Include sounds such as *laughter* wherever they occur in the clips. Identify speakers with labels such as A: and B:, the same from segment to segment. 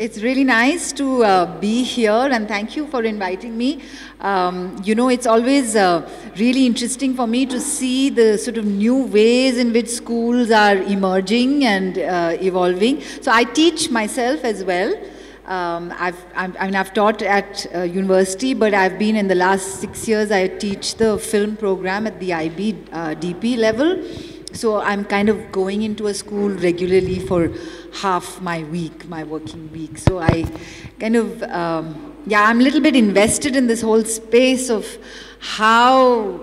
A: it's really nice to uh, be here and thank you for inviting me. Um, you know, it's always uh, really interesting for me to see the sort of new ways in which schools are emerging and uh, evolving. So I teach myself as well. Um, I've, I mean, I've taught at uh, university, but I've been in the last six years, I teach the film program at the IB uh, DP level. So I'm kind of going into a school regularly for half my week, my working week. So I kind of, um, yeah, I'm a little bit invested in this whole space of how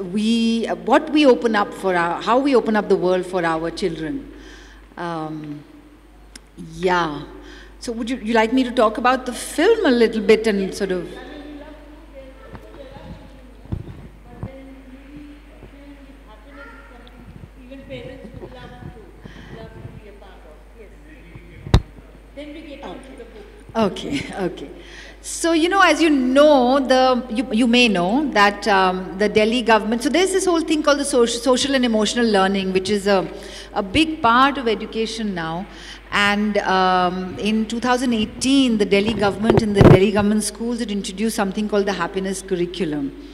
A: we, what we open up for our, how we open up the world for our children. Um, yeah. So would you, you like me to talk about the film a little bit and sort of... Then we get okay, okay. So, you know, as you know, the you, you may know that um, the Delhi government, so there's this whole thing called the social, social and emotional learning, which is a, a big part of education now. And um, in 2018, the Delhi government in the Delhi government schools had introduced something called the happiness curriculum.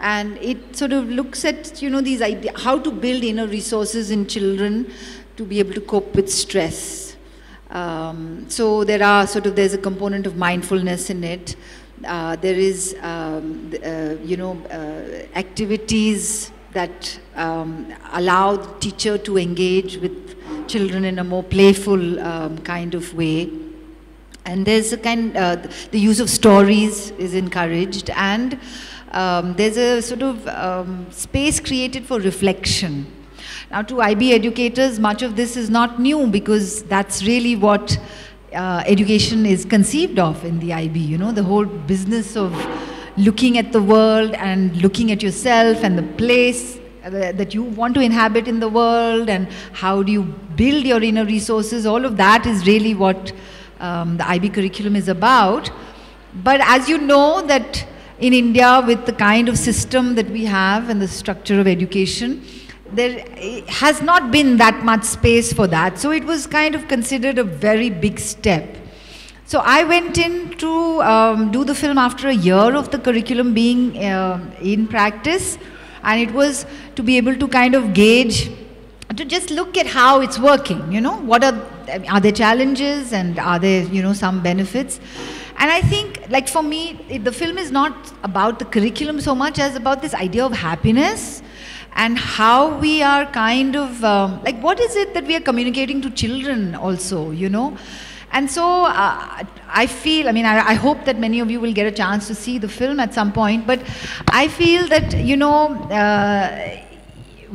A: And it sort of looks at, you know, these ideas, how to build inner resources in children to be able to cope with stress. Um, so there are sort of, there's a component of mindfulness in it. Uh, there is, um, uh, you know, uh, activities that um, allow the teacher to engage with children in a more playful um, kind of way. And there's a kind, uh, the use of stories is encouraged, and um, there's a sort of um, space created for reflection. Now, to IB educators, much of this is not new because that's really what uh, education is conceived of in the IB. You know, the whole business of looking at the world and looking at yourself and the place that you want to inhabit in the world and how do you build your inner resources, all of that is really what um, the IB curriculum is about. But as you know that in India with the kind of system that we have and the structure of education, there has not been that much space for that. So it was kind of considered a very big step. So I went in to um, do the film after a year of the curriculum being uh, in practice and it was to be able to kind of gauge to just look at how it's working you know what are are there challenges and are there you know some benefits and i think like for me it, the film is not about the curriculum so much as about this idea of happiness and how we are kind of um, like what is it that we are communicating to children also you know and so uh, I feel, I mean, I, I, hope that many of you will get a chance to see the film at some point, but I feel that, you know, uh,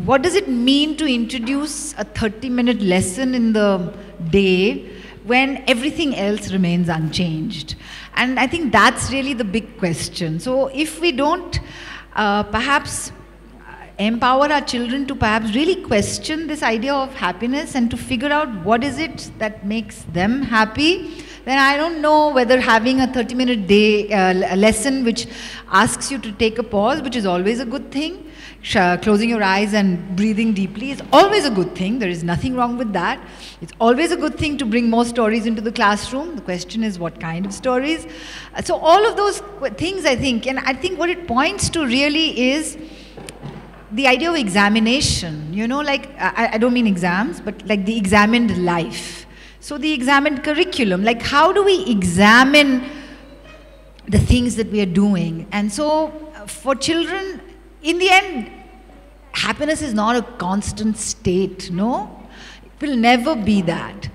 A: what does it mean to introduce a 30 minute lesson in the day when everything else remains unchanged? And I think that's really the big question. So if we don't uh, perhaps empower our children to perhaps really question this idea of happiness and to figure out what is it that makes them happy then I don't know whether having a 30 minute day uh, lesson which asks you to take a pause, which is always a good thing, closing your eyes and breathing deeply is always a good thing. There is nothing wrong with that. It's always a good thing to bring more stories into the classroom. The question is what kind of stories. Uh, so all of those things I think, and I think what it points to really is the idea of examination, you know, like, I, I, don't mean exams, but like the examined life. So the examined curriculum, like how do we examine the things that we are doing? And so uh, for children, in the end, happiness is not a constant state, no? It will never be that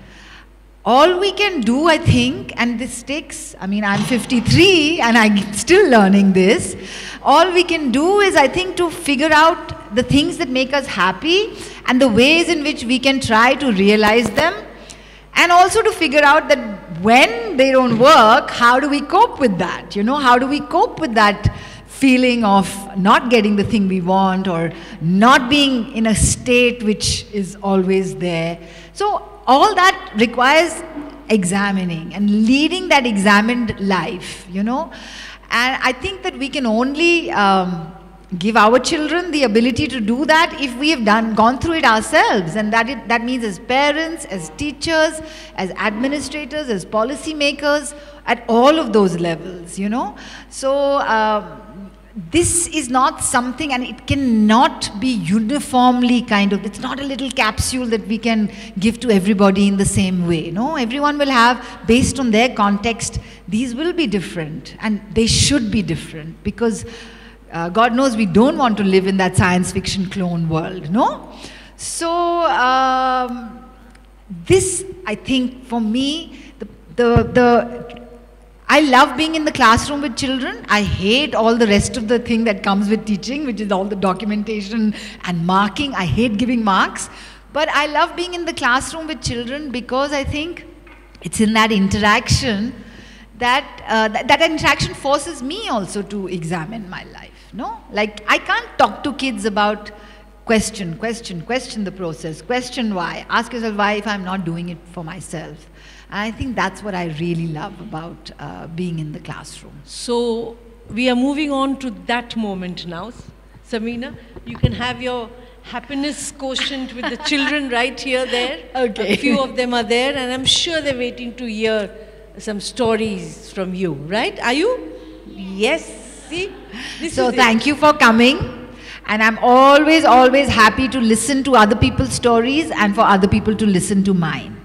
A: all we can do, I think, and this takes, I mean, I'm 53 and I'm still learning this. All we can do is, I think, to figure out the things that make us happy and the ways in which we can try to realize them. And also to figure out that when they don't work, how do we cope with that? You know, how do we cope with that feeling of not getting the thing we want or not being in a state which is always there? So all that requires examining and leading that examined life, you know. And I think that we can only um, give our children the ability to do that if we have done gone through it ourselves and that it, that means as parents as teachers as administrators as policymakers at all of those levels you know so um, this is not something and it cannot be uniformly kind of it's not a little capsule that we can give to everybody in the same way no? Everyone will have based on their context these will be different and they should be different because uh, god knows we don't want to live in that science fiction clone world no? So um, this i think for me the, the, the I love being in the classroom with children. I hate all the rest of the thing that comes with teaching, which is all the documentation and marking. I hate giving marks. But I love being in the classroom with children because I think it's in that interaction that, uh, that, that interaction forces me also to examine my life. No? Like, I can't talk to kids about question, question, question the process, question why. Ask yourself why if I'm not doing it for myself. And I think that's what I really love about uh, being in the classroom.
B: So we are moving on to that moment now. Samina, you can have your happiness quotient with the *laughs* children right here, there.
A: Okay.
B: A few of them are there, and I'm sure they're waiting to hear some stories from you, right? Are you? Yes. See? This
A: so
B: is it.
A: thank you for coming. And I'm always, always happy to listen to other people's stories and for other people to listen to mine.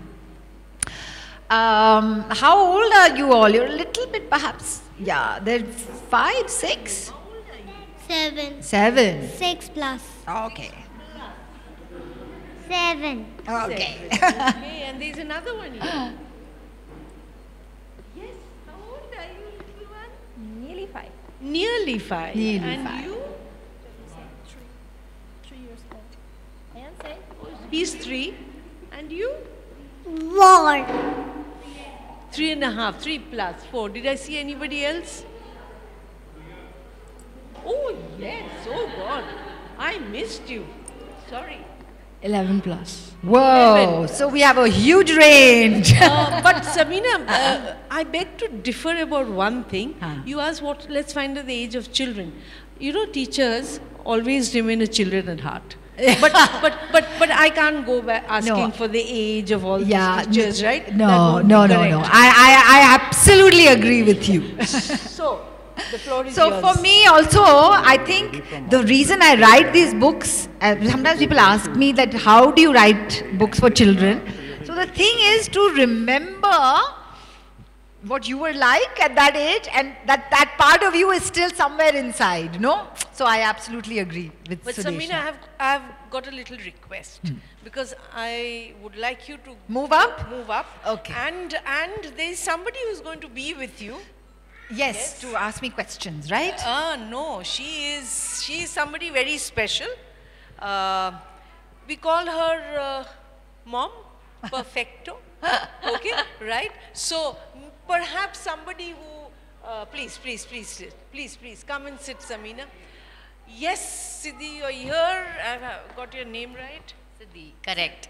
A: Um, how old are you all? You're a little bit perhaps, yeah, they're five, six,
C: Seven.
A: seven.
C: Six plus.
A: Okay.
C: Seven.
A: Okay. *laughs*
B: Okay, and there's another one here. yes, how old are you, little one?
D: Nearly five.
B: Nearly five.
A: Nearly
B: and
A: five.
B: you?
D: Three years old. And say,
B: He's three. And you?
C: Four.
B: Three and a half, three plus four. Did I see anybody else? Oh, yes. Oh, God. I missed you. Sorry.
A: 11 plus. Whoa. So we have a huge range.
B: Uh, *laughs* but Samina, uh, I beg to differ about one thing.
A: Huh.
B: You asked what, let's find out the age of children. You know, teachers always remain a children at heart. *laughs* but, but, but, but I can't go back asking
A: No.
B: for the age of all
A: yeah.
B: these teachers, right?
A: No, no, no, no. I, I, I absolutely agree with you. *laughs*
B: So, the floor is
A: So
B: yours.
A: for me also, I think the reason I write these books, uh, sometimes people ask me that how do you write books for children? So the thing is to remember what you were like at that age and that that part of you is still somewhere inside, no? So I absolutely agree with
B: But
A: Sudeshna.
B: Samina, I have, I have got a little request because I would like you to
A: Hmm. Move up?
B: Move up.
A: Okay.
B: And and there is somebody who's going to be with you.
A: Yes, to ask me questions, right?
B: Ah, no, she is she is somebody very special. Uh, we call her uh, mom, *laughs* perfecto. okay, right? So perhaps somebody who, uh, please, please, please, sit. please, please, come and sit, Samina. Yes, Sidhi, you're here. I've got your name right.
E: Sidhi, correct.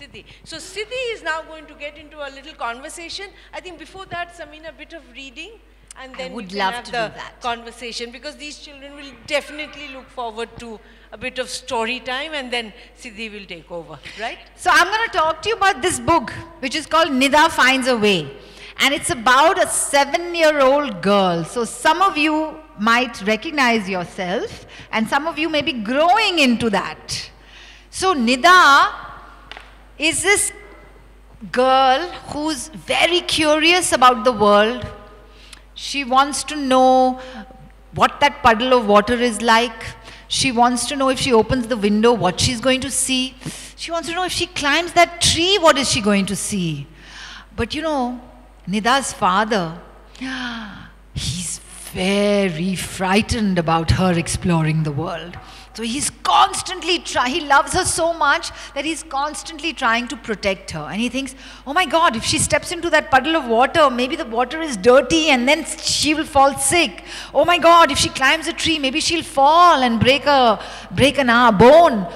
B: Sidhi. So Sidhi is now going to get into a little conversation. I think before that, Samina, a bit of reading, and then
A: would
B: we can
A: love
B: have
A: to
B: the
A: do that.
B: conversation because these children will definitely look forward to a bit of story time, and then Sidhi will take over, right?
A: So I'm going to talk to you about this book, which is called Nida Finds a Way. And it's about a seven-year-old girl. So some of you might recognize yourself, and some of you may be growing into that. So Nida is this girl who's very curious about the world. She wants to know what that puddle of water is like. She wants to know if she opens the window, what she's going to see. She wants to know if she climbs that tree, what is she going to see. But you know, Nida's father, he's very frightened about her exploring the world. So he's constantly trying, he loves her so much that he's constantly trying to protect her. And he thinks, oh my God, if she steps into that puddle of water, maybe the water is dirty and then she will fall sick. Oh my God, if she climbs a tree, maybe she'll fall and break a, break an uh, bone.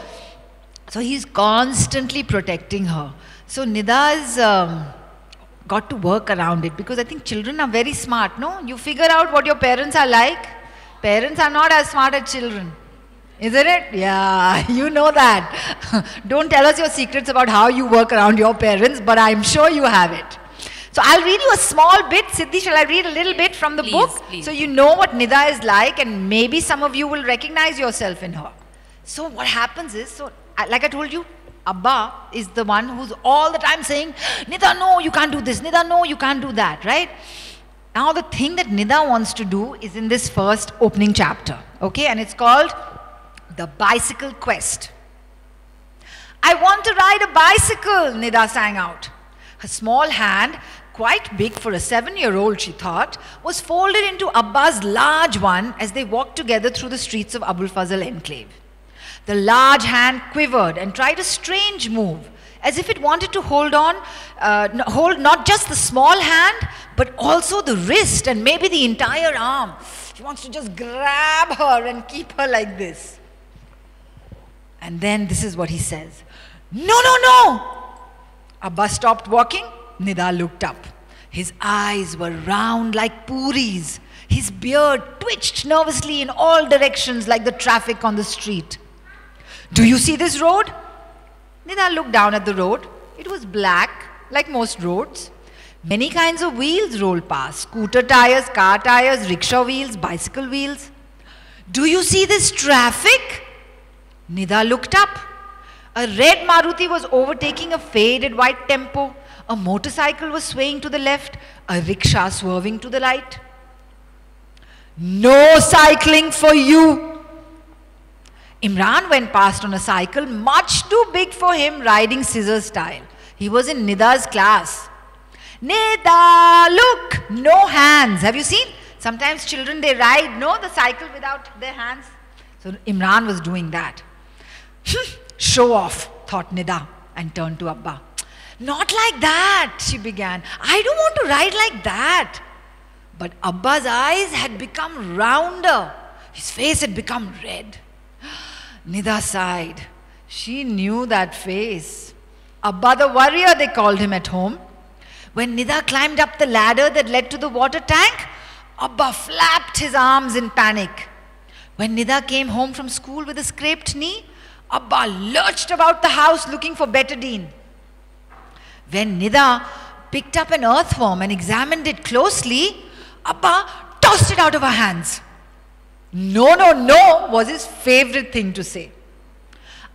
A: So he's constantly protecting her. So Nida's um, got to work around it because I think children are very smart, no? You figure out what your parents are like, Parents are not as smart as children. Isn't it? Yeah, *laughs* you know that. *laughs* Don't tell us your secrets about how you work around your parents, but I'm sure you have it. So I'll read you a small bit. Sidhi, shall I read a little bit from the
B: Please,
A: book?
B: please.
A: So you know what Nida is like, and maybe some of you will recognize yourself in her. So what happens is, so like I told you, Abba is the one who's all the time saying, Nida, no, you can't do this. Nida, no, you can't do that, right? Now the thing that Nida wants to do is in this first opening chapter, okay? And it's called The Bicycle Quest. I want to ride a bicycle, Nida sang out. Her small hand, quite big for a seven year old, she thought, was folded into Abba's large one as they walked together through the streets of Abul Fazl enclave. The large hand quivered and tried a strange move, as if it wanted to hold on, uh, hold not just the small hand, but also the wrist and maybe the entire arm. He wants to just grab her and keep her like this. And then this is what he says No, no, no! Abba stopped walking. Nida looked up. His eyes were round like puris. His beard twitched nervously in all directions like the traffic on the street. Do you see this road? Nida looked down at the road. It was black, like most roads. Many kinds of wheels rolled past scooter tires, car tires, rickshaw wheels, bicycle wheels. Do you see this traffic? Nida looked up. A red Maruti was overtaking a faded white tempo. A motorcycle was swaying to the left, a rickshaw swerving to the right. No cycling for you. Imran went past on a cycle, much too big for him, riding scissor style. He was in Nida's class. Nida, look, no hands. Have you seen? Sometimes children they ride, no, the cycle without their hands. So Imran was doing that. Hmm, show off, thought Nida, and turned to Abba. Not like that, she began. I don't want to ride like that. But Abba's eyes had become rounder. His face had become red. Nida sighed. She knew that face. Abba the warrior, they called him at home. When Nida climbed up the ladder that led to the water tank, Abba flapped his arms in panic. When Nida came home from school with a scraped knee, Abba lurched about the house looking for betadine. When Nida picked up an earthworm and examined it closely, Abba tossed it out of her hands. No, no, no was his favorite thing to say.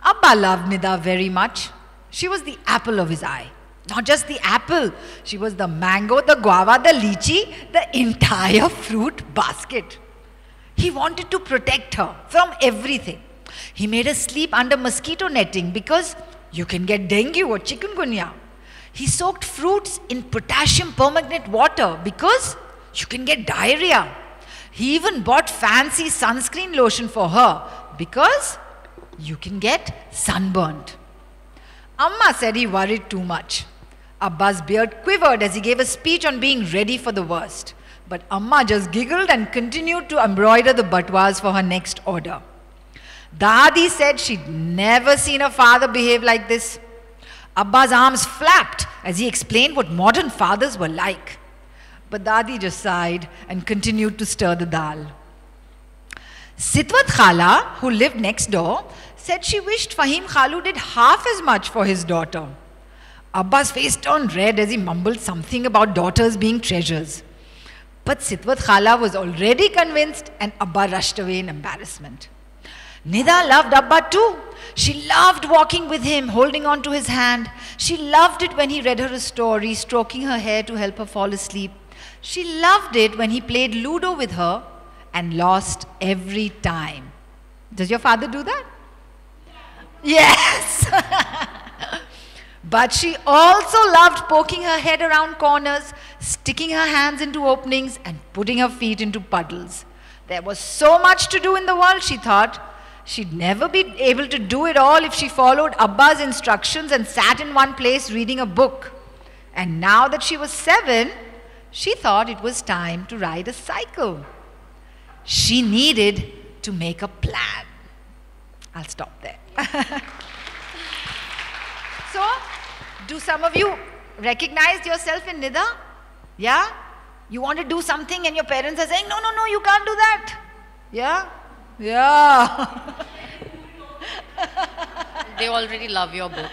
A: Abba loved Nida very much. She was the apple of his eye. Not just the apple, she was the mango, the guava, the lychee, the entire fruit basket. He wanted to protect her from everything. He made her sleep under mosquito netting because you can get dengue or chikungunya. He soaked fruits in potassium permanganate water because you can get diarrhea. He even bought fancy sunscreen lotion for her because you can get sunburned. Amma said he worried too much. Abba's beard quivered as he gave a speech on being ready for the worst. But Amma just giggled and continued to embroider the batwas for her next order. Dadi said she'd never seen her father behave like this. Abba's arms flapped as he explained what modern fathers were like. But Dadi just sighed and continued to stir the dal. Sitwat Khala, who lived next door, said she wished Fahim Khalu did half as much for his daughter. Abba's face turned red as he mumbled something about daughters being treasures. But Sitwat Khala was already convinced and Abba rushed away in embarrassment. Nida loved Abba too. She loved walking with him, holding on to his hand. She loved it when he read her a story, stroking her hair to help her fall asleep. She loved it when he played Ludo with her and lost every time. Does your father do that? Yes. *laughs* but she also loved poking her head around corners, sticking her hands into openings, and putting her feet into puddles. There was so much to do in the world, she thought. She'd never be able to do it all if she followed Abba's instructions and sat in one place reading a book. And now that she was seven, she thought it was time to ride a cycle. She needed to make a plan. I'll stop there. *laughs* so, do some of you recognize yourself in Nida? Yeah? You want to do something and your parents are saying, no, no, no, you can't do that. Yeah? Yeah. *laughs*
E: They already love your book.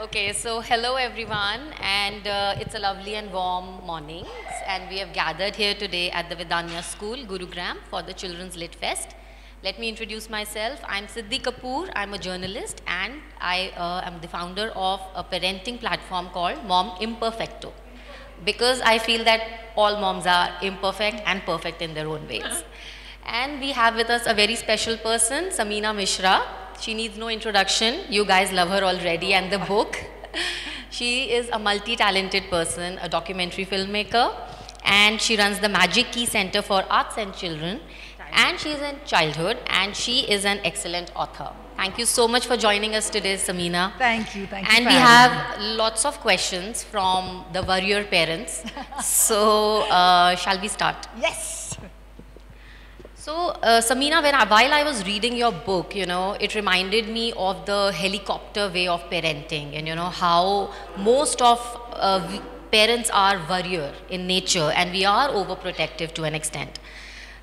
E: Okay, so hello everyone, and uh, it's a lovely and warm morning, and we have gathered here today at the Vedanya School, Gurugram, for the Children's Lit Fest. Let me introduce myself. I'm Sidhi Kapoor. I'm a journalist, and I uh, am the founder of a parenting platform called Mom Imperfecto, because I feel that all moms are imperfect and perfect in their own ways. *laughs* And we have with us a very special person, Samina Mishra. She needs no introduction. You guys love her already and the book. she is a multi-talented person, a documentary filmmaker, and she runs the Magic Key Center for Arts and Children. And she is in childhood, and she is an excellent author. Thank you so much for joining us today, Samina.
A: Thank you. Thank you.
E: And we have lots of questions from the warrior parents. *laughs* so, uh, shall we start?
A: Yes.
E: So, uh, Samina, when I, while I was reading your book, you know, it reminded me of the helicopter way of parenting, and you know how most of uh, parents are warrior in nature, and we are overprotective to an extent.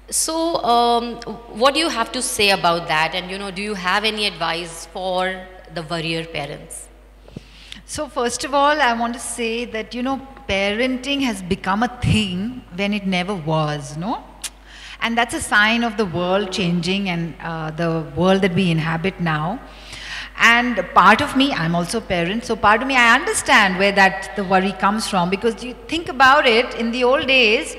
E: So, um, what do you have to say about that? And you know, do you have any advice for the warrior parents?
A: So, first of all, I want to say that, you know, parenting has become a thing when it never was, no? And that's a sign of the world changing and uh, the world that we inhabit now. And part of me, I'm also a parent, so part of me, I understand where that the worry comes from because you think about it, in the old days,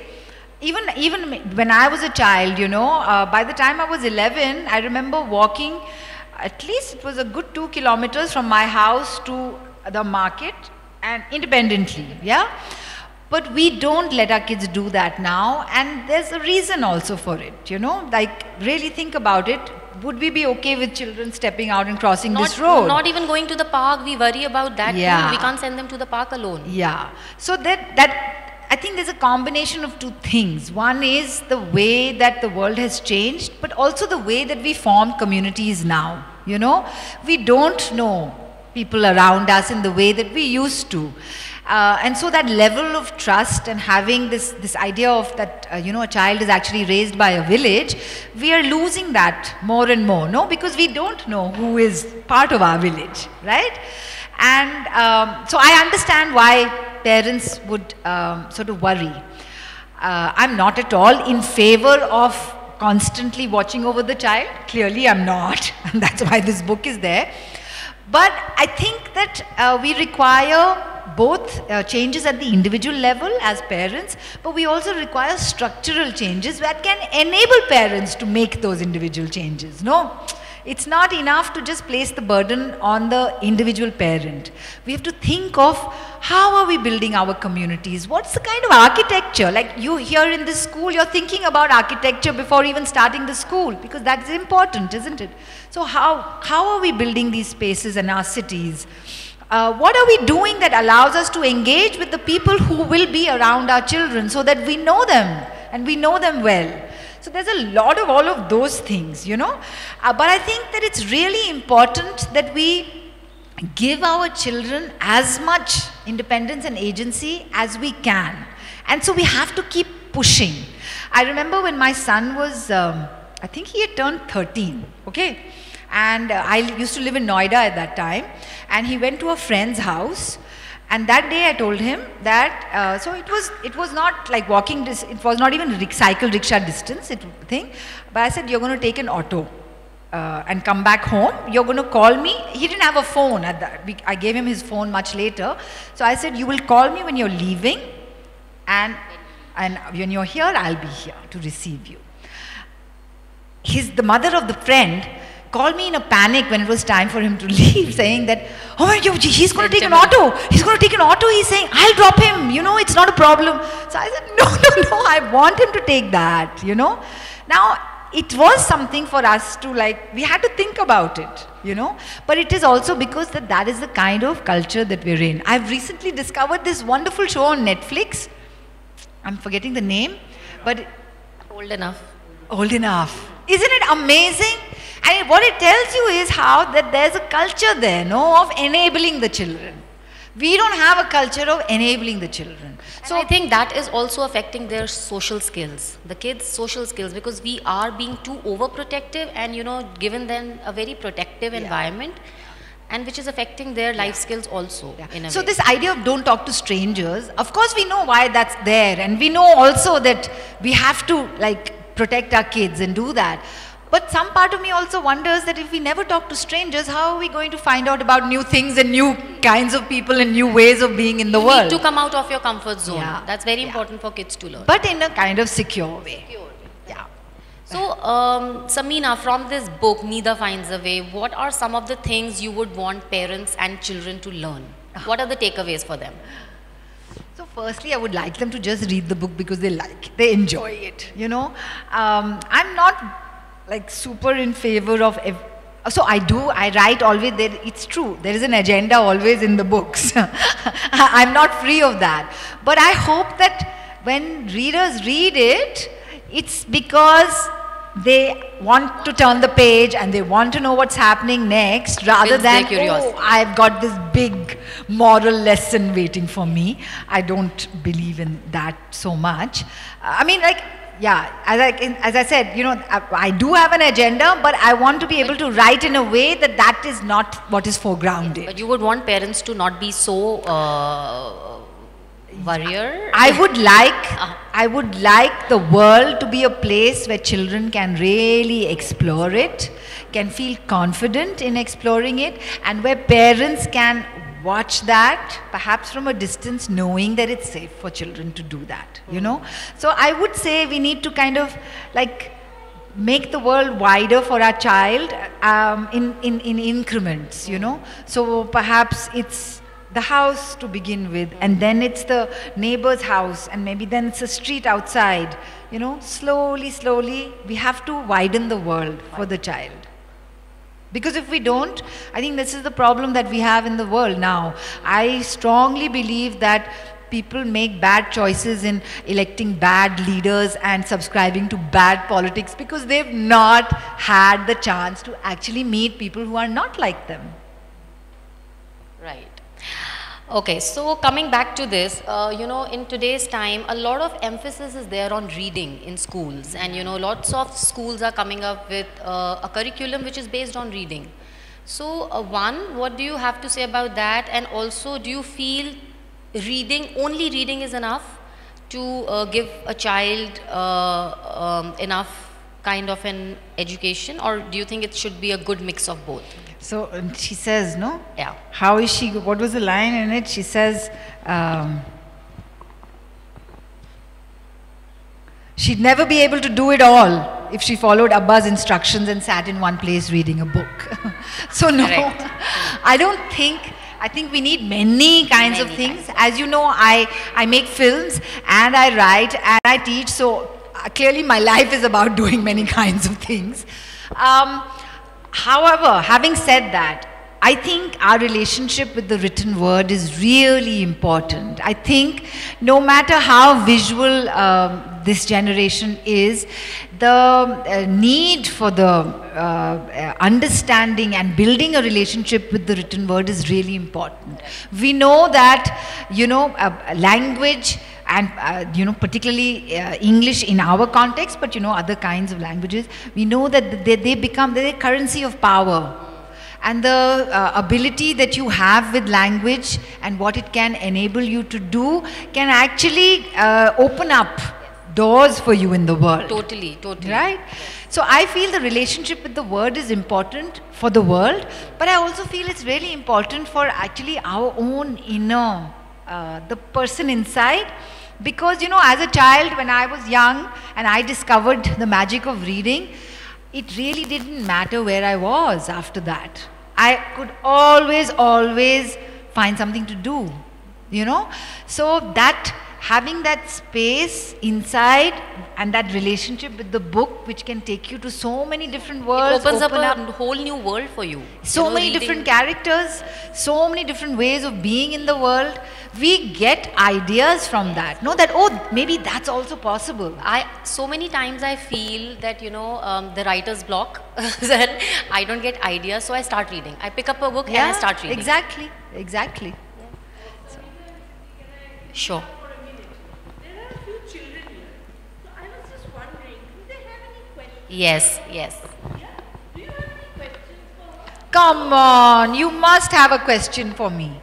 A: even even when I was a child, you know, uh, by the time I was 11, I remember walking. At least it was a good two kilometers from my house to the market, and independently, yeah. But we don't let our kids do that now, and there's a reason also for it. You know, like really think about it. Would we be okay with children stepping out and crossing
E: Not,
A: this road?
E: not even going to the park, we worry about that too. We can't send them to the park alone.
A: Yeah. So that that I think there's a combination of two things. One is the way that the world has changed, but also the way that we form communities now. You know, we don't know people around us in the way that we used to. Uh, and so that level of trust and having this, this idea of that, uh, you know, a child is actually raised by a village, we are losing that more and more, no? Because we don't know who is part of our village, right? And um, so I understand why parents would um, sort of worry. Uh, I'm not at all in favor of constantly watching over the child. Clearly, I'm not. And *laughs* that's why this book is there. But I think that uh, we require both uh, changes at the individual level as parents, but we also require structural changes that can enable parents to make those individual changes. No? It's not enough to just place the burden on the individual parent. We have to think of how are we building our communities? What's the kind of architecture? Like you here in this school, you're thinking about architecture before even starting the school because that's important, isn't it? So how, how are we building these spaces in our cities? Uh, what are we doing that allows us to engage with the people who will be around our children so that we know them and we know them well? So there's a lot of all of those things, you know. Uh, but I think that it's really important that we give our children as much independence and agency as we can. And so we have to keep pushing. I remember when my son was, um, I think he had turned 13, okay? And uh, I used to live in Noida at that time. And he went to a friend's house. And that day I told him that, uh, so it was, it was not like walking, dis- it was not even cycle rickshaw distance it, thing. But I said, you're going to take an auto uh, and come back home. You're going to call me. He didn't have a phone at that. I gave him his phone much later. So I said, you will call me when you're leaving. And, and when you're here, I'll be here to receive you his the mother of the friend called me in a panic when it was time for him to *laughs* leave saying that oh my God, he's going to take an auto. He's going to take an auto. He's saying i'll drop him. You know it's not a problem. So i said no *laughs* no no. I want him to take that you know. Now it was something for us to like we had to think about it you know. But it is also because that that is the kind of culture that we're in. I've recently discovered this wonderful show on netflix. I'm forgetting the name but
E: Old enough.
A: old enough. Isn't it amazing? And what it tells you is how that there's a culture there, no, of enabling the children. We don't have a culture of enabling the children.
E: So I think that is also affecting their social skills, the kids' social skills, because we are being too overprotective and you know given them a very protective environment, and which is affecting their life skills also a
A: so
E: way.
A: this idea of don't talk to strangers, of course we know why that's there and we know also that we have to like protect our kids and do that. But some part of me also wonders that if we never talk to strangers, how are we going to find out about new things and new kinds of people and new ways of being in the
E: you
A: world?
E: need to come out of your comfort zone.
A: Yeah.
E: That's very
A: Yeah.
E: important for kids to learn.
A: but in a kind of secure way. Secure. Yeah.
E: So, um, Samina, from this book, Nida Finds a Way, what are some of the things you would want parents and children to learn? What are the takeaways for them?
A: So firstly, I would like them to just read the book because they like it, they enjoy it. You know, um, I'm not like super in favor of. Ev- so I do. I write always. There, it's true. There is an agenda always in the books. *laughs* I'm not free of that. But I hope that when readers read it, it's because they want to turn the page and they want to know what's happening next rather
E: Builds
A: than oh I've got this big moral lesson waiting for me. I don't believe in that so much. I mean, like, yeah, as I, as I said, you know, I, I do have an agenda, but I want to be able to write in a way that that is not what is foregrounded.
E: But you would want parents to not be so uh, warrior.
A: I would like I would like the world to be a place where children can really explore it, can feel confident in exploring it, and where parents can watch that perhaps from a distance knowing that it's safe for children to do that you know so i would say we need to kind of like make the world wider for our child um, in, in, in increments, you know. So perhaps it's the house to begin with, and then it's the neighbor's house, and maybe then it's a street outside. You know, slowly, slowly, we have to widen the world for the child. Because if we don't, I think this is the problem that we have in the world now. I strongly believe that people make bad choices in electing bad leaders and subscribing to bad politics because they've not had the chance to actually meet people who are not like them.
E: Right. Okay, so coming back to this, uh, you know, in today's time, a lot of emphasis is there on reading in schools, and you know, lots of schools are coming up with uh, a curriculum which is based on reading. So, uh, one, what do you have to say about that? And also, do you feel reading, only reading is enough to uh, give a child uh, um, enough kind of an education, or do you think it should be a good mix of both?
A: So and she says, no?
E: Yeah.
A: How is she? What was the line in it? She says, um, she'd never be able to do it all if she followed Abba's instructions and sat in one place reading a book. *laughs* so no,
E: Correct. *laughs*
A: I don't think. I think we need many kinds of things.
E: kinds.
A: As you know, I I make films and I write and I teach. So uh, clearly, my life is about *laughs* doing many kinds of things. Um, However, having said that, I think our relationship with the written word is really important. I think no matter how visual um, this generation is, the uh, need for the uh, uh, understanding and building a relationship with the written word is really important. We know that, you know, uh, language and uh, you know particularly uh, english in our context but you know other kinds of languages we know that they, they become the currency of power. And the uh, ability that you have with language and what it can enable you to do can actually uh, open up doors for you in the world.
E: Totally, totally.
A: right? So i feel the relationship with the word is important for the world but i also feel it's really important for actually our own inner uh, the person inside because you know as a child when i was young and i discovered the magic of reading it really didn't matter where i was after that. I could always always find something to do you know? So that having that space inside and that relationship with the book which can take you to so many different
E: It
A: worlds
E: opens
A: open
E: up a whole new world for you.
A: so
E: You know,
A: many
E: reading-
A: different characters so many different ways of being in the world we get ideas from that know that oh maybe that's also possible
E: I so many times I feel that you know um, the writer's block. *laughs* then I don't get ideas, so I start reading. I pick up a book and I start reading.
A: exactly exactly
E: Sure.
B: There are a few children here. So I was just wondering, do they have any questions?
E: Yes, yes.
B: Do you have any questions for her?
A: Come on, you must have a question for me.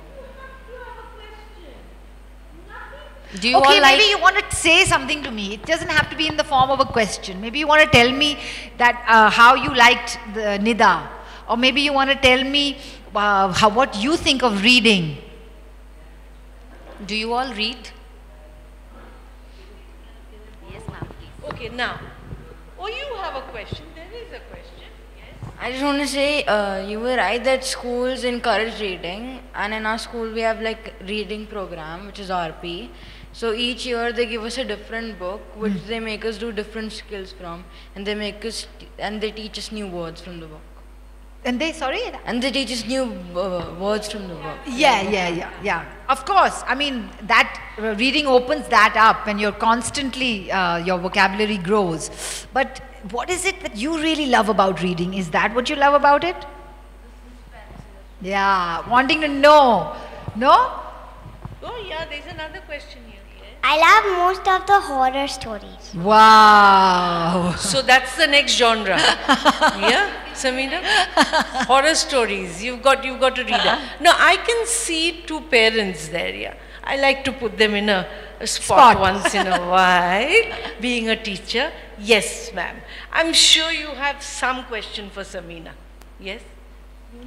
E: Do you
A: okay,
E: all like
A: maybe you want to say something to me. It doesn't have to be in the form of a question. Maybe you want to tell me that uh, how you liked the Nida, or maybe you want to tell me uh, how what you think of reading.
E: Do you all read? Yes, ma'am.
B: Okay, now. Oh, you have a question. There is a question. Yes.
F: I just want to say, uh, you were right that schools encourage reading, and in our school we have like reading program, which is RP. So each year they give us a different book, which they make us do different skills from, and they make us and they teach us new words from the book,
A: And they, sorry?
F: and they teach us new uh, words from the book.
A: Yeah, yeah, yeah, yeah. Of course. I mean, that uh, reading opens that up and you're constantly, uh, your vocabulary grows. But what is it that you really love about reading? Is that what you love about it? Yeah, wanting to know. No?
B: Oh, yeah, there's another question here.
C: I love most of the horror stories.
A: Wow.
B: So that's the next genre. *laughs* yeah, Samina? Horror stories. You've got you've got to read it. *laughs* No, I can see two parents there, yeah. I like to put them in a, a spot,
A: Spot.
B: once in a *laughs* while, being a teacher. Yes, ma'am. I'm sure you have some question for Samina. Yes?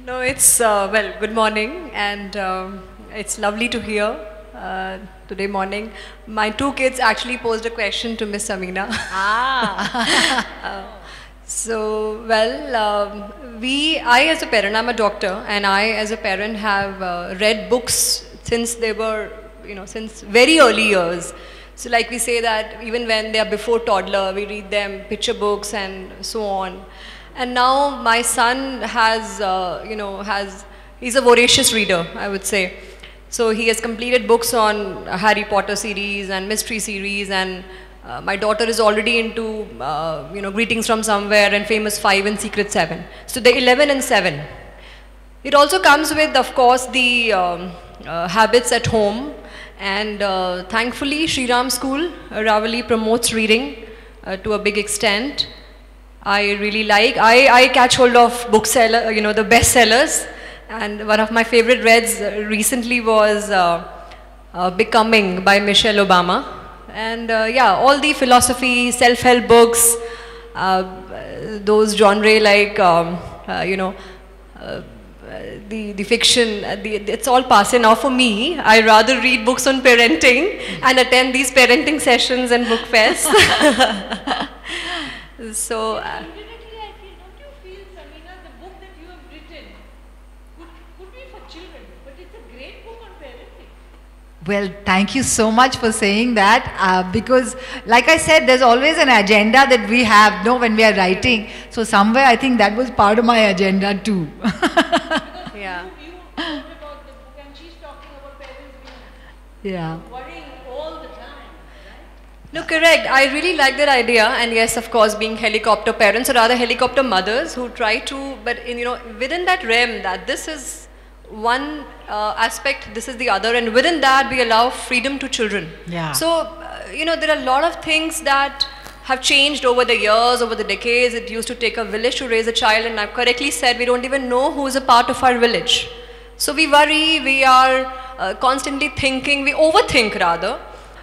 G: No, it's, uh, well, good morning, and um, it's lovely to hear uh, today morning. My two kids actually posed a question to Miss Samina.
A: Ah. *laughs*
G: So, well, um, we, I as a parent, I'm a doctor, and I as a parent have uh, read books since they were, you know, since very early years. So, like we say that even when they are before toddler, we read them picture books and so on. And now my son has, uh, you know, has, he's a voracious reader, I would say. So he has completed books on Harry Potter series and mystery series and uh, my daughter is already into, uh, you know, Greetings from Somewhere and Famous 5 and Secret 7. So the 11 and 7. It also comes with, of course, the um, uh, habits at home. And uh, thankfully, Sri Ram School, uh, Ravali promotes reading to a big extent. I really like, I, I catch hold of bookseller, you know, the bestsellers. And one of my favorite reads recently was Becoming by Michelle Obama. And uh, yeah, all the philosophy, self-help books, uh, those genre like, um, uh, you know, uh, the, the fiction, uh, the, it's all passé now for me. I rather read books on parenting and attend these parenting sessions and book fests. *laughs* so,
A: Well, thank you so much for saying that uh, because, like I said, there's always an agenda that we have, no, when we are writing. So, somewhere I think that was part of my agenda too. *laughs*
G: yeah.
B: You wrote about the book and she's talking about parents being
A: yeah.
B: worrying all the time.
G: No, correct. I really like that idea, and yes, of course, being helicopter parents or rather helicopter mothers who try to, but in you know, within that realm, that this is one uh, aspect, this is the other, and within that, we allow freedom to children.
A: Yeah.
G: So, uh, you know, there are a lot of things that have changed over the years, over the decades. It used to take a village to raise a child, and I've correctly said we don't even know who is a part of our village. So we worry, we are uh, constantly thinking, we overthink rather.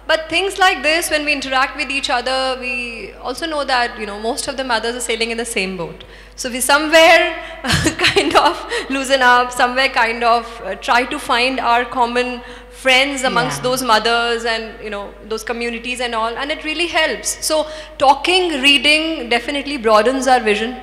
G: But things like this, when we interact with each other, we also know that you know most of the mothers are sailing in the same boat. So we somewhere *laughs* kind of loosen up, somewhere kind of uh, try to find our common friends amongst
A: Yeah.
G: those mothers and you know those communities and all, and it really helps. So talking, reading definitely broadens our vision,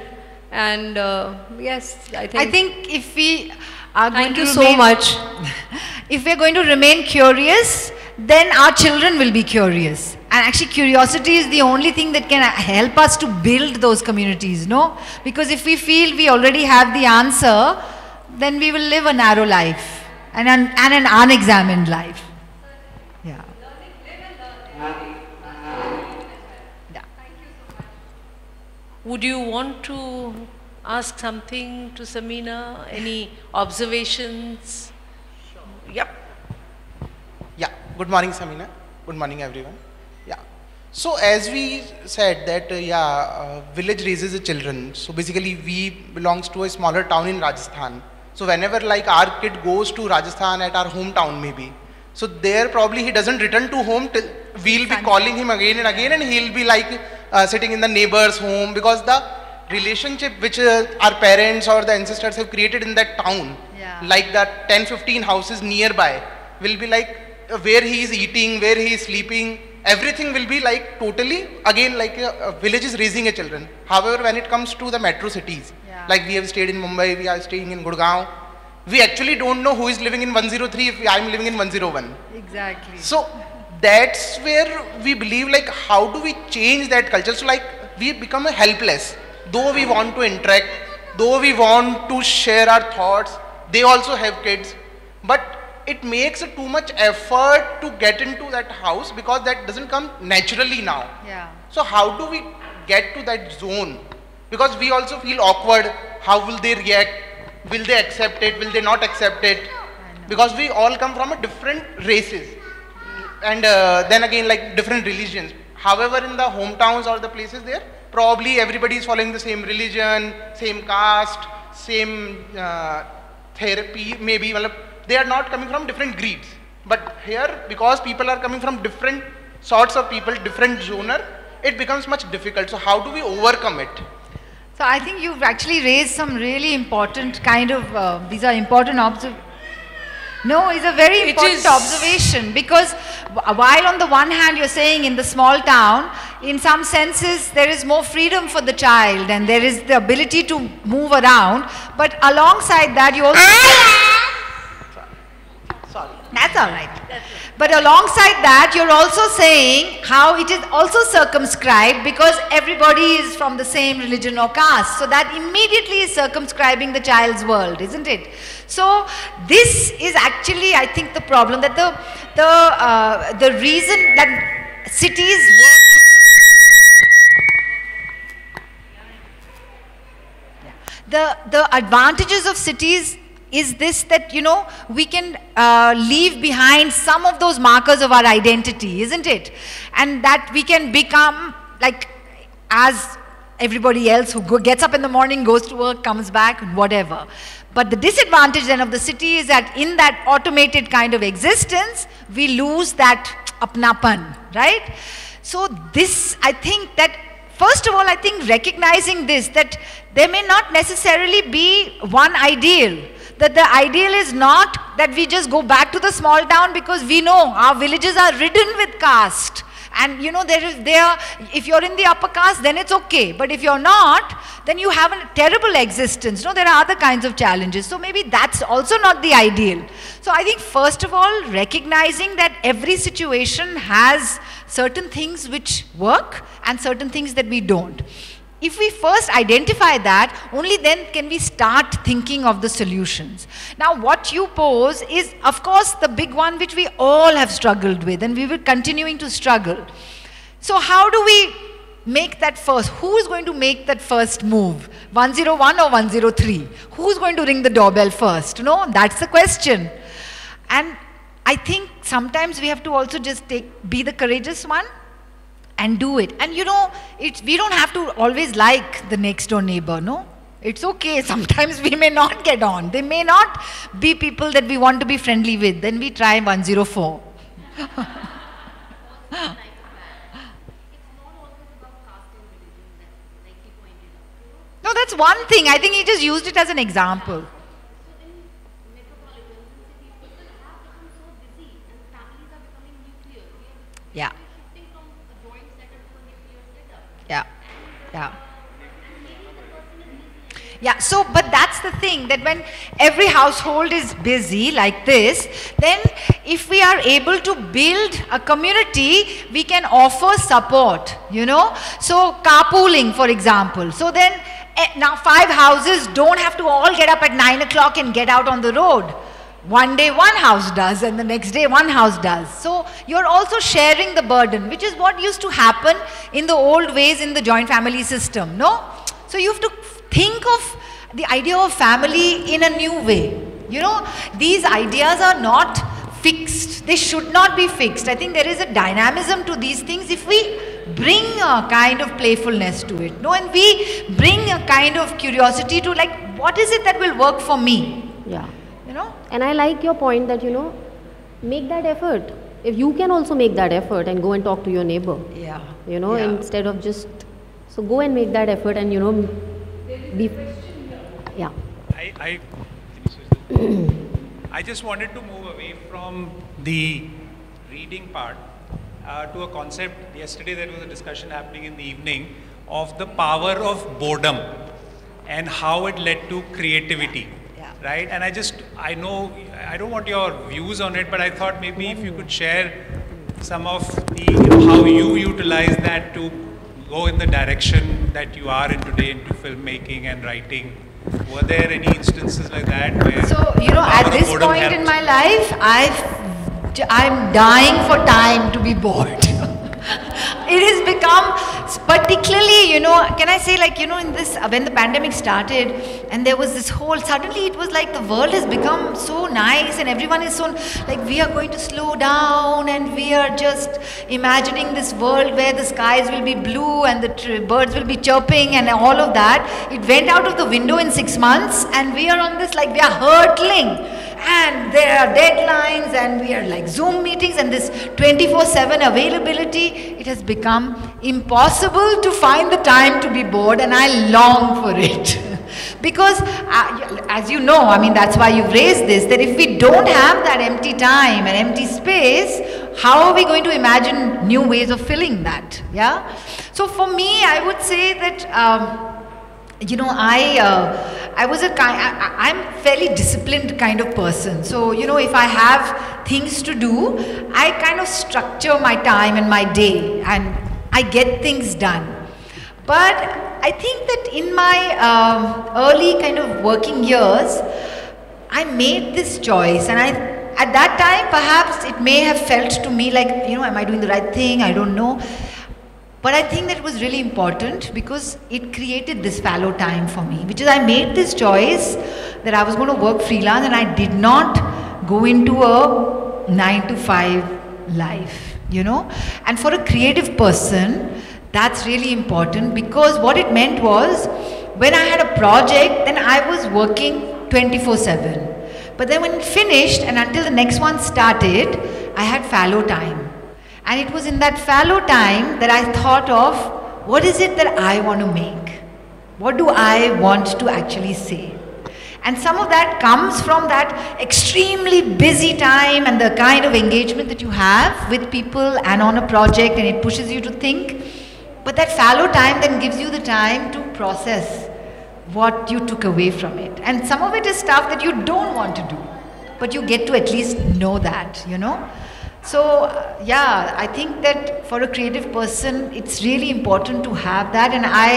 G: and uh, yes, I think.
A: I think if we are going
G: Thank
A: to
G: you so much. *laughs*
A: if we're going to remain curious, then our children will be curious. And actually, curiosity is the only thing that can help us to build those communities, no? Because if we feel we already have the answer, then we will live a narrow life and an, and an unexamined life. Yeah.
B: Would you want to ask something to Samina? Any observations? Sure.
H: Yep. Good morning, Samina. Good morning, everyone. Yeah. So as we said that uh, yeah, uh, village raises the children. So basically, we belongs to a smaller town in Rajasthan. So whenever like our kid goes to Rajasthan at our hometown maybe, so there probably he doesn't return to home till we'll be calling him again and again, and he'll be like uh, sitting in the neighbor's home because the relationship which uh, our parents or the ancestors have created in that town,
A: Yeah.
H: like the 10, 15 houses nearby, will be like Uh, where he is eating, where he is sleeping, everything will be like totally again like a, a village is raising a children. However, when it comes to the metro cities,
A: Yeah.
H: like we have stayed in Mumbai, we are staying in Gurgaon, we actually don't know who is living in 103 if I am living in 101.
A: Exactly.
H: So that's where we believe like how do we change that culture? So like we become helpless. Though we want to interact, though we want to share our thoughts, they also have kids, but it makes a too much effort to get into that house because that doesn't come naturally now.
A: Yeah.
H: So how do we get to that zone? Because we also feel awkward. How will they react? Will they accept it? Will they not accept it? Because we all come from a different races, and uh, then again like different religions. However, in the hometowns or the places there, probably everybody is following the same religion, same caste, same uh, therapy. Maybe well, they are not coming from different creeds. But here, because people are coming from different sorts of people, different zoner, it becomes much difficult. So how do we overcome it?
A: So I think you've actually raised some really important kind of, uh, these are important observations. No, it's a very important
B: is-
A: observation because while on the one hand you're saying in the small town, in some senses there is more freedom for the child and there is the ability to move around, but alongside that you also. That's all right. But alongside that, you're also saying how it is also circumscribed because everybody is from the same religion or caste. So that immediately is circumscribing the child's world, isn't it? So this is actually, I think, the problem that the the uh, the reason that cities work. the the advantages of cities is this that you know we can uh, leave behind some of those markers of our identity isn't it and that we can become like as everybody else who go, gets up in the morning goes to work comes back whatever but the disadvantage then of the city is that in that automated kind of existence we lose that apnapan right so this i think that First of all, I think recognizing this, that there may not necessarily be one ideal. That the ideal is not that we just go back to the small town because we know our villages are ridden with caste. And you know, there is there, if you're in the upper caste, then it's okay. But if you're not, then you have a terrible existence. No, there are other kinds of challenges. So maybe that's also not the ideal. So I think first of all, recognizing that every situation has certain things which work and certain things that we don't. If we first identify that, only then can we start thinking of the solutions. Now, what you pose is, of course, the big one which we all have struggled with and we will continuing to struggle. So, how do we make that first? Who is going to make that first move? 101 or 103? Who's going to ring the doorbell first? No, that's the question. And I think sometimes we have to also just take, be the courageous one and do it. And you know, it's, we don't have to always like the next door neighbor, no? It's okay. *laughs* Sometimes we may not get on. They may not be people that we want to be friendly with. Then we try 104. *laughs* No, that's one thing. I think he just used it as an example. Yeah. Yeah. Yeah. Yeah, so, but that's the thing that when every household is busy like this, then if we are able to build a community, we can offer support, you know. So, carpooling, for example. So, then eh, now five houses don't have to all get up at nine o'clock and get out on the road. One day one house does, and the next day one house does. So, you're also sharing the burden, which is what used to happen in the old ways in the joint family system, no? So, you have to think of the idea of family in a new way. You know, these ideas are not fixed. They should not be fixed. I think there is a dynamism to these things if we bring a kind of playfulness to it. No, and we bring a kind of curiosity to like, what is it that will work for me?
I: Yeah.
A: You know?
I: And I like your point that, you know, make that effort. If you can also make that effort and go and talk to your neighbor,
A: Yeah.
I: you know,
A: Yeah.
I: instead of just, so go and make that effort and, you know, be, yeah.
J: I, I, *clears throat* I just wanted to move away from the reading part uh, to a concept. Yesterday there was a discussion happening in the evening of the power of boredom and how it led to creativity.
A: Yeah.
J: Right? And I just, I know, I don't want your views on it, but I thought maybe if you could share some of the, you know, how you utilize that to go in the direction that you are in today into filmmaking and writing. Were there any instances like that where
A: So, you know, at this point in my life, I've, I'm dying for time to be bored. It has become, particularly, you know, can I say, like, you know, in this, when the pandemic started, and there was this whole, suddenly it was like the world has become so nice, and everyone is so, like, we are going to slow down, and we are just imagining this world where the skies will be blue and the birds will be chirping, and all of that. It went out of the window in six months, and we are on this, like, we are hurtling and there are deadlines and we are like zoom meetings and this 24 7 availability it has become impossible to find the time to be bored and i long for it. *laughs* Because uh, as you know i mean that's why you've raised this that if we don't have that empty time and empty space how are we going to imagine new ways of filling that? Yeah? So for me i would say that um, you know i uh, i was a kind I, i'm fairly disciplined kind of person so you know if i have things to do i kind of structure my time and my day and i get things done but i think that in my um, early kind of working years I made this choice, and I, at that time, perhaps it may have felt to me like, you know, am I doing the right thing? I don't know. But I think that it was really important because it created this fallow time for me, which is I made this choice that I was going to work freelance and I did not go into a nine to five life, you know. And for a creative person, that's really important because what it meant was when I had a project, then I was working 24 7. But then when it finished and until the next one started, I had fallow time. And it was in that fallow time that I thought of what is it that I want to make? What do I want to actually say? And some of that comes from that extremely busy time and the kind of engagement that you have with people and on a project, and it pushes you to think. But that fallow time then gives you the time to process what you took away from it. And some of it is stuff that you don't want to do, but you get to at least know that, you know. So, uh, yeah, I think that for a creative person, it's really important to have that. And I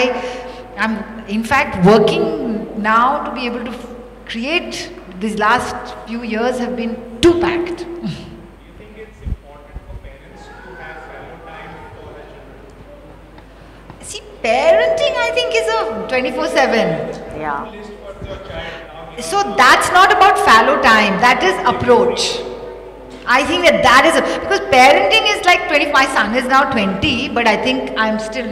A: am, in fact, working now to be able to f- create. These last few years have been too packed. *laughs*
J: Do you think it's important for parents to have fallow time for their children?
A: See, parenting, I think, is a 24 7.
I: Yeah.
J: List for your child now.
A: So that's not about fallow time, that is approach. I think that that is, a, because parenting is like 20, my son is now 20, but I think I'm still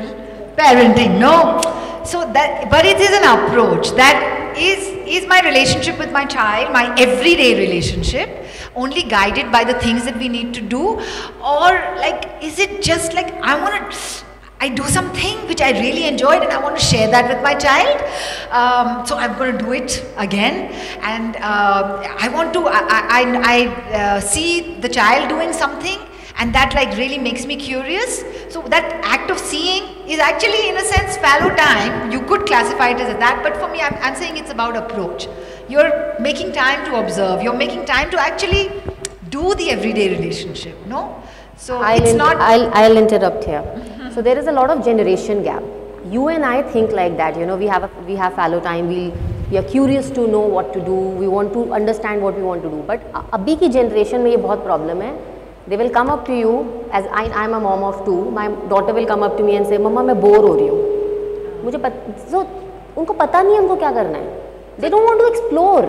A: parenting, no? So that, but it is an approach that is, is my relationship with my child, my everyday relationship, only guided by the things that we need to do, or like, is it just like, I want to, I do something which I really enjoyed and I want to share that with my child. Um, so I'm going to do it again. And uh, I want to, I, I, I uh, see the child doing something and that like really makes me curious. So that act of seeing is actually in a sense fallow time. You could classify it as that, but for me, I'm, I'm saying it's about approach. You're making time to observe. You're making time to actually do the everyday relationship, no? So
I: I'll,
A: it's not.
I: I'll, I'll interrupt here. so there is a lot of generation gap. You and I think like that. You know, we have a, we have fallow time. We we are curious to know what to do. We want to understand what we want to do. But अ- अभी की generation में ये बहुत problem है. They will come up to you as I I am a mom of two. My daughter will come up to me and say, "मम्मा मैं bore हो रही हूँ." मुझे पत, so उनको पता नहीं है उनको क्या करना है. They don't want to explore.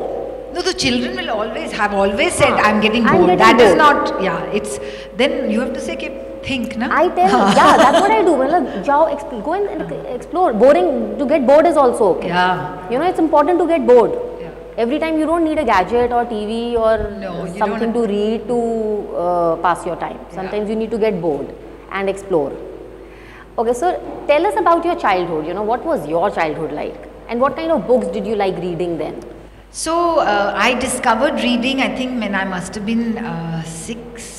A: No, the children will always have always said, "I'm getting
I: I'm
A: bored."
I: getting
A: That is
I: bored.
A: not. Yeah, it's then you have to say, "Okay, think, na?
I: I tell you, yeah, *laughs* that's what I do. Well, go and explore. Boring, to get bored is also okay.
A: Yeah.
I: You know, it's important to get bored. Yeah. Every time you don't need a gadget or TV or
A: no,
I: something to read to uh, pass your time. Sometimes yeah. you need to get bored and explore. Okay, so tell us about your childhood. You know, what was your childhood like? And what kind of books did you like reading then?
A: So, uh, I discovered reading, I think, when I must have been uh, six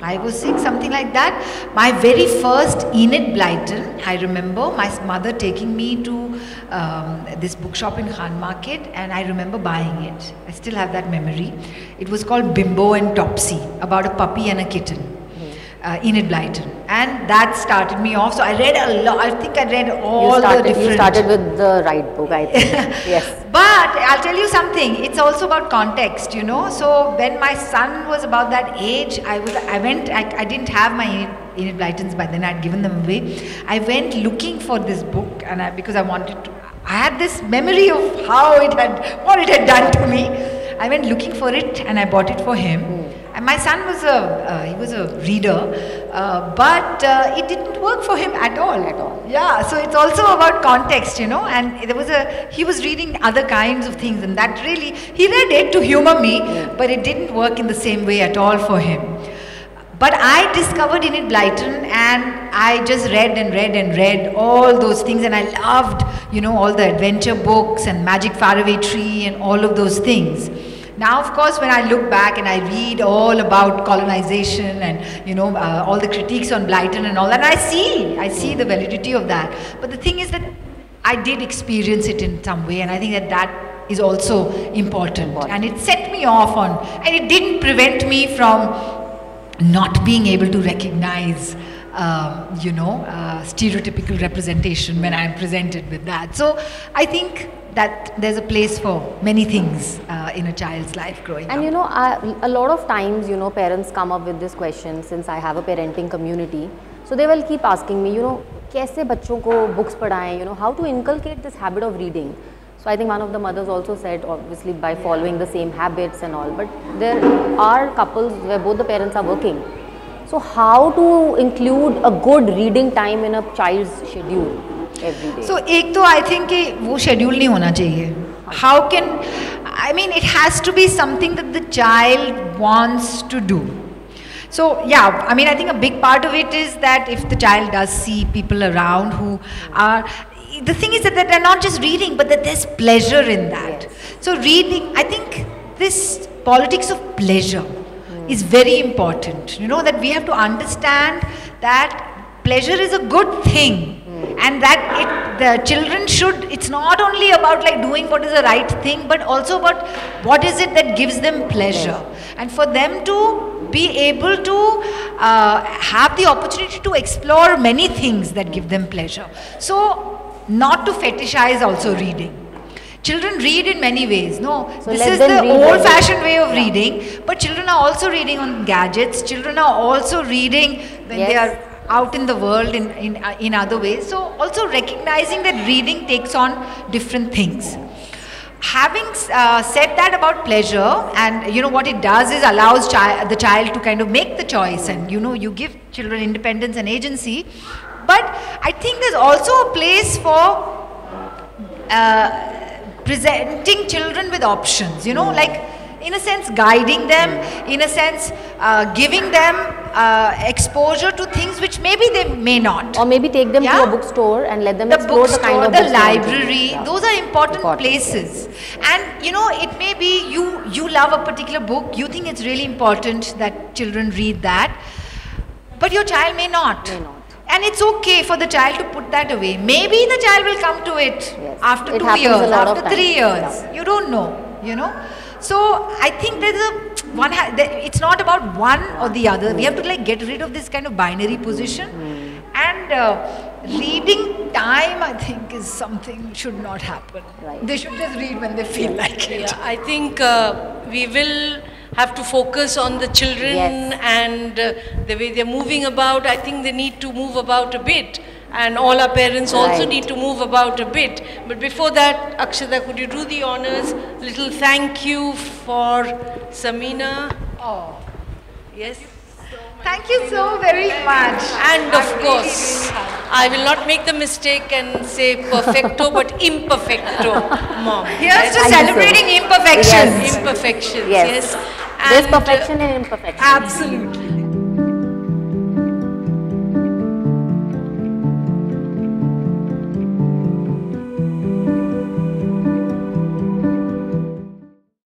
A: five was six, something like that. My very first Enid Blyton. I remember my mother taking me to um, this bookshop in Khan Market, and I remember buying it. I still have that memory. It was called Bimbo and Topsy, about a puppy and a kitten. Uh, Enid Blyton, and that started me off. So I read a lot. I think I read all
I: you started,
A: the different.
I: you started with the right book, I think. *laughs* yes.
A: But I'll tell you something. It's also about context, you know. So when my son was about that age, I was. I went. I, I didn't have my Enid, Enid Blytons by then. I'd given them away. I went looking for this book, and I, because I wanted to. I had this memory of how it had, what it had done to me. I went looking for it, and I bought it for him. And my son was a uh, he was a reader, uh, but uh, it didn't work for him at all. At all. Yeah. So it's also about context, you know. And there was a he was reading other kinds of things, and that really he read it to humor me, but it didn't work in the same way at all for him. But I discovered Enid Blyton and I just read and read and read all those things and I loved, you know, all the adventure books and Magic Faraway Tree and all of those things. Now, of course, when I look back and I read all about colonization and, you know, uh, all the critiques on Blyton and all that, I see, I see the validity of that. But the thing is that I did experience it in some way and I think that that is also important. And it set me off on, and it didn't prevent me from not being able to recognize um, you know uh, stereotypical representation when i'm presented with that so i think that there's a place for many things uh, in a child's life growing
I: And
A: up
I: you know, I, a lot of times, you know, parents come up with this question since I have a parenting community. So they will keep asking me, you know, कैसे बच्चों को books पढ़ाएं, you know, how to inculcate this habit of reading. So I think one of the mothers also said, obviously by following the same habits and all. But there are couples where both the parents are working. So how to include a good reading time in a child's schedule every day?
A: So एक तो I think कि वो schedule नहीं होना चाहिए. How can I mean it has to be something that the child wants to do. So yeah, I mean I think a big part of it is that if the child does see people around who are the thing is that they're not just reading but that there's pleasure in that. So reading I think this politics of pleasure is very important. You know that we have to understand that pleasure is a good thing and that it the children should it's not only about like doing what is the right thing but also about what is it that gives them pleasure. And for them to be able to uh, have the opportunity to explore many things that give them pleasure. So not to fetishize also reading. Children read in many ways no?
I: So
A: this is the old fashioned way of reading but children are also reading on gadgets. Children are also reading when they are out in the world in, in, uh, in other ways. So also recognizing that reading takes on different things. Having uh, said that about pleasure and you know what it does is allows chi- the child to kind of make the choice and you know you give children independence and agency. But I think there's also a place for uh, presenting children with options, you know, like in a sense guiding them, in a sense uh, giving them uh, exposure to things which maybe they may not.
I: or maybe take them to
A: Yeah.
I: a bookstore and let them
A: The
I: explore the kind of
A: the
I: books they want to read.
A: library,
I: Yeah.
A: those are important,
I: Important,
A: places. And you know, it may be you you love a particular book, you think it's really important that children read that, but your child may not.
I: May not.
A: And it's okay for the child to put that away. Maybe the child will come to it
I: Yes.
A: after
I: It
A: two years, after three
I: times.
A: years. You don't know, you know. So I think there's a one. Ha- that it's not about one or the other. We have to like get rid of this kind of binary position. And uh, reading time, I think, is something should not happen.
I: Right.
A: They should just read when they feel like it.
B: Yeah, I think uh, we will have to focus on the children
I: Yes.
B: and uh, the way they're moving about. I think they need to move about a bit and all our parents also need to move about a bit. But before that, Akshata, could you do the honors? Little thank you for Samina.
A: Oh.
B: Yes.
A: Thank you so very much.
B: And of course, I will not make the mistake and say perfecto, but imperfecto, *laughs* mom.
A: Here's to celebrating imperfections.
I: Yes.
B: Imperfections,
I: Yes.
B: yes.
I: There's
B: And, uh,
I: perfection and imperfection.
A: Absolutely.